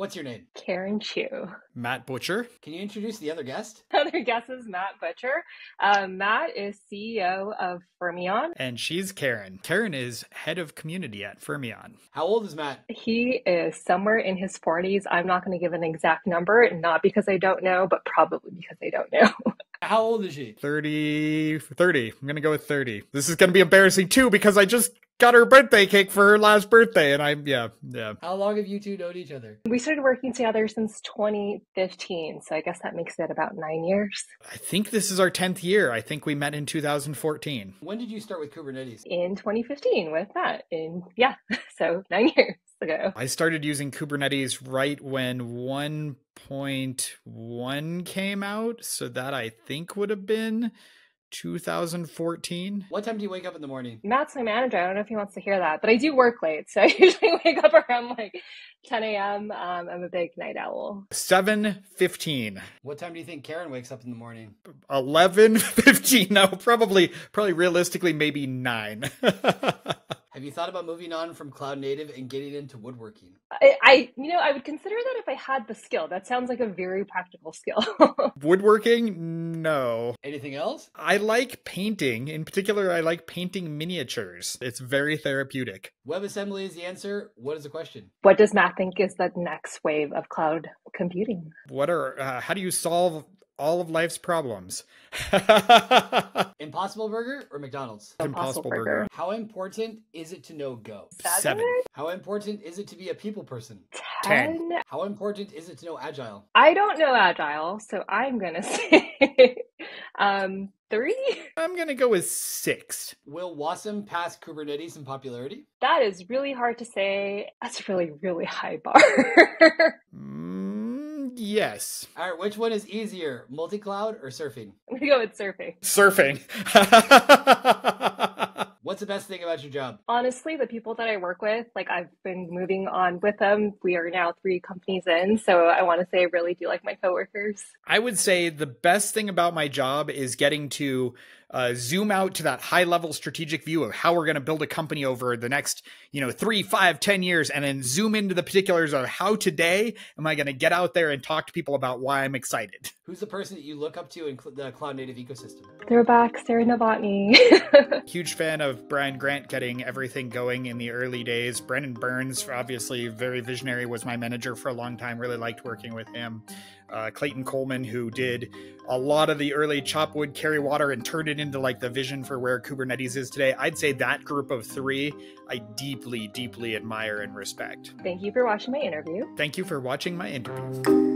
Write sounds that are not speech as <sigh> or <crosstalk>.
What's your name? Karen Chu. Matt Butcher. Can you introduce the other guest? <laughs> Other guest is Matt Butcher. Uh, Matt is CEO of Fermyon. And she's Karen. Karen is head of community at Fermyon. How old is Matt? He is somewhere in his 40s. I'm not going to give an exact number, not because I don't know, but probably because I don't know. <laughs> How old is she? 30. 30. I'm going to go with 30. This is going to be embarrassing too because I just got her birthday cake for her last birthday and I'm yeah, yeah. How long have you two known each other? We started working together since 2015, so I guess that makes it about 9 years. I think this is our 10th year. I think we met in 2014. When did you start with Kubernetes? In 2015 with that In yeah, <laughs> so 9 years ago. I started using Kubernetes right when 1.1 came out, so that I think would have been 2014. What time do you wake up in the morning? Matt's my manager. I don't know if he wants to hear that, but I do work late. So <laughs> I usually wake up around like 10 a.m. Um, I'm a big night owl. 7.15. What time do you think Karen wakes up in the morning? 11.15. <laughs> No, probably, probably realistically, maybe 9. <laughs> Have you thought about moving on from cloud native and getting into woodworking? I, I, you know, I would consider that if I had the skill. That sounds like a very practical skill. <laughs> Woodworking? No. Anything else? I like painting. In particular, I like painting miniatures. It's very therapeutic. WebAssembly is the answer. What is the question? What does Matt think is the next wave of cloud computing? What are, uh, how do you solve all of life's problems. <laughs> Impossible Burger or McDonald's? Impossible Burger. How important is it to know Go? Seven. How important is it to be a people person? Ten. How important is it to know Agile? I don't know Agile, so I'm gonna <laughs> say um, three. I'm gonna go with six. Will Wasm pass Kubernetes in popularity? That is really hard to say. That's really, really high bar. <laughs> yes. All right, which one is easier, multi-cloud or surfing? <laughs> I'm gonna go with surfing. Surfing. <laughs> What's the best thing about your job? Honestly, the people that I work with, like I've been moving on with them. We are now three companies in, so I want to say I really do like my coworkers. I would say the best thing about my job is getting to uh, zoom out to that high level strategic view of how we're going to build a company over the next, you know, three, five, ten years, and then zoom into the particulars of how today am I going to get out there and talk to people about why I'm excited. <laughs> Who's the person that you look up to in cl- the cloud native ecosystem? Throwback, Sarah <laughs> Novotny. Huge fan of Brian Grant getting everything going in the early days. Brendan Burns, obviously very visionary, was my manager for a long time. Really liked working with him. Uh, Clayton Coleman, who did a lot of the early chop wood, carry water, and turned it into like the vision for where Kubernetes is today. I'd say that group of three I deeply, deeply admire and respect. Thank you for watching my interview. Thank you for watching my interview.